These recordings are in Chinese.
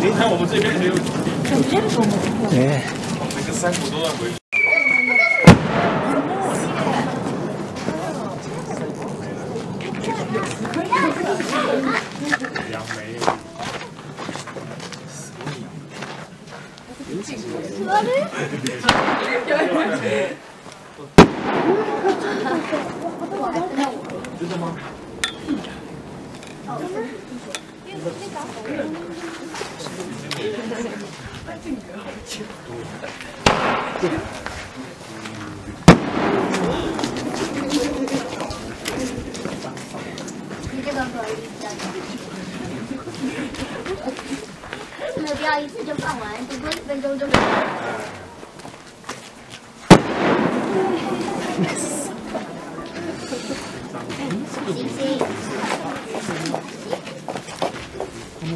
你看我们这边还有 네. 那个山谷都要回。杨梅。知道吗？你这个可以的。目标一次就放完，顶多一分钟就没了。星星。一。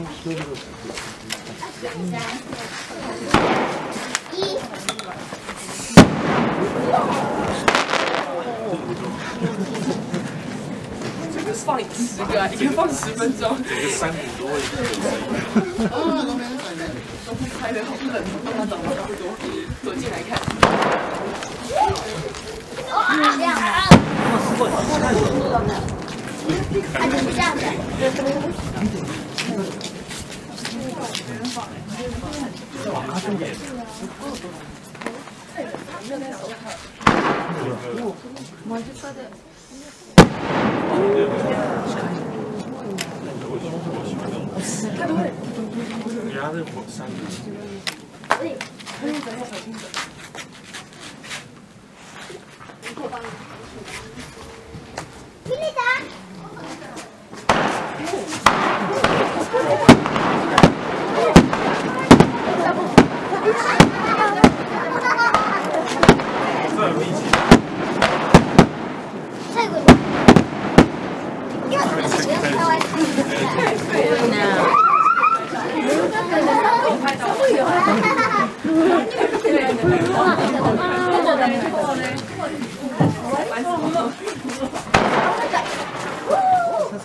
这个放十个啊，一个放十分钟。整个山谷都会有声都会拍的好冷，帮他找到差不多，走进来看。哦，这样啊。它就是这样的。音。人家是火山。霹雳达。这有力气。最后。因为不要开玩笑。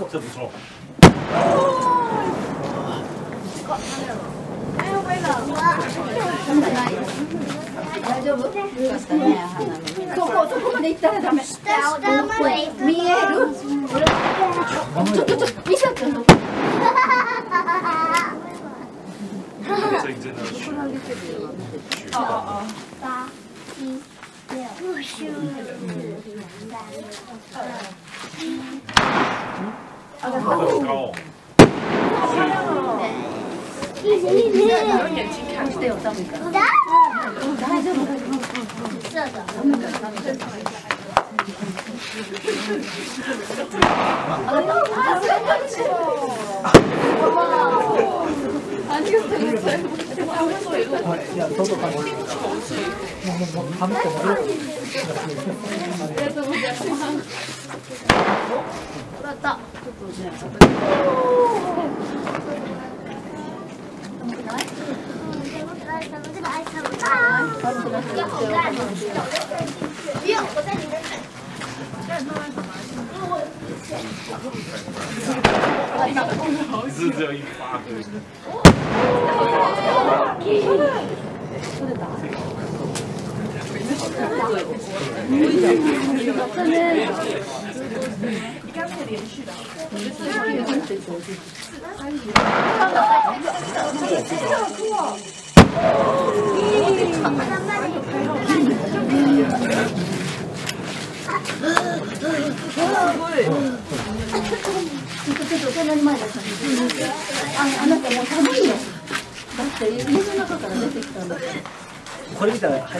这不错。大丈夫そこそこまで行ったらダメ下まで見えるちょっとちょっと見せて这真的要学。八一六十好高哦。一直一直。 った不用，我在里面看。只只有一发而已。ちょっと隣前だったん これま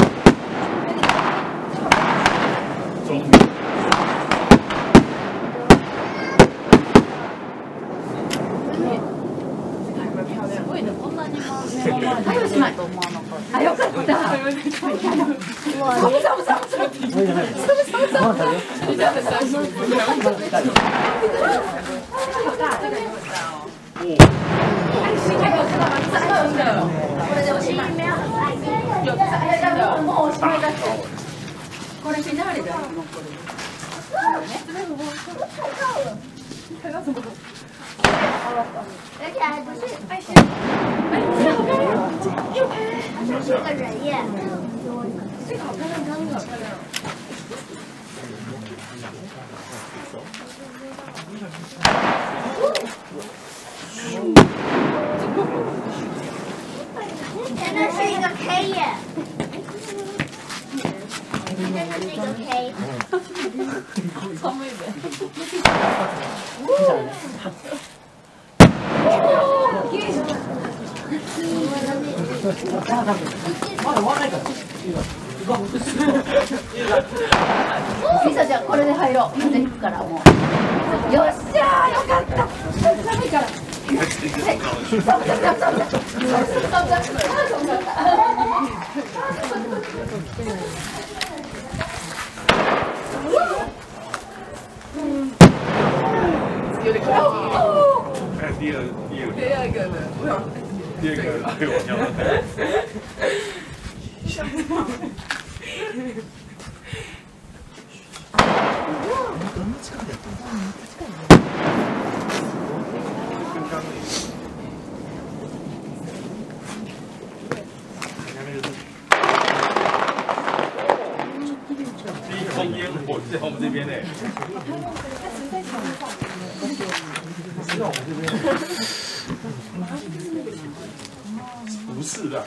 す。すごいね、こんなに。はい、おしまい。う、寒さ、これなだよ、而且还不是，哎，他是个人耶，这个好漂亮，真的好漂亮。真的是一个 K 耶，真的是一个 K。まだ終わらないからみさちゃんこれで入ろう行くからもうよっしゃよかった。寒いからはい寒い寒い寒い寒い寒い寒い有点快看第二第二第二个呢，我想第二个被我跳了。跟刚刚那个你看那个是逼空烟火在我们这边呢。 是的，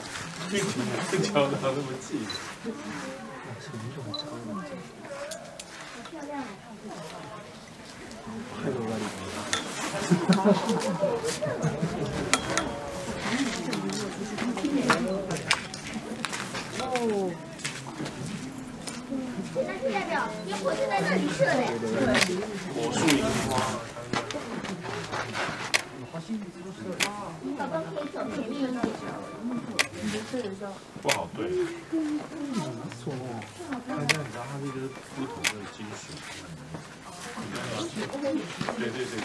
并不是教到那么近。那是代表烟火是在那里射的耶。火树银花，宝宝可以走前面一点。不好对。看一下，你知道它这个不同的金属，你刚刚对对对对。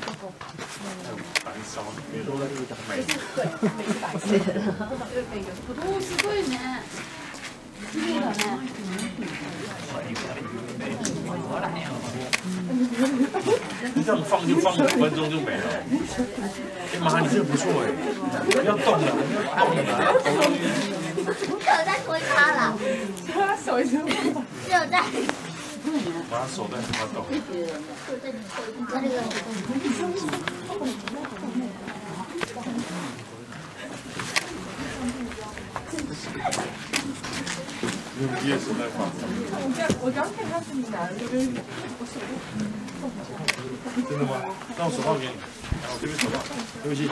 还有燃烧，比如说美おーすごいね綺麗だね 你 这样放就放五分钟就没了。哎妈，你这个不错哎，不要动了，不要动了。不可再推他了，他手已经只有在把他手在不要动。就在在这个。你们也是在放，我刚我刚看他是你拿的这个，我手真的吗？那我手套给你，来我这边手套，对不起。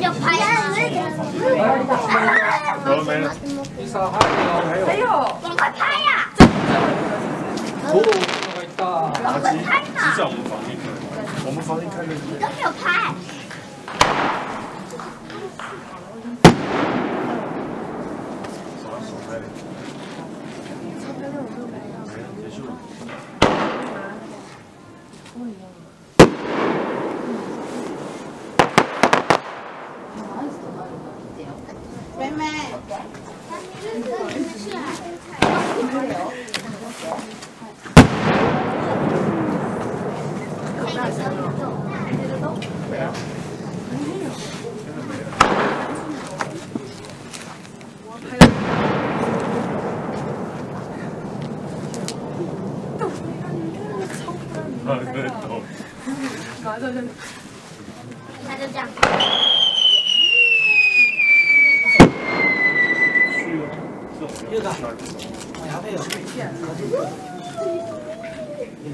要拍啊！好了没了。还有赶快拍呀！おお人がいた赶快拍是嘛！在我们房间看，我们房间看的你都没有拍，手手在里。没了，结束了。 よ啊，对，没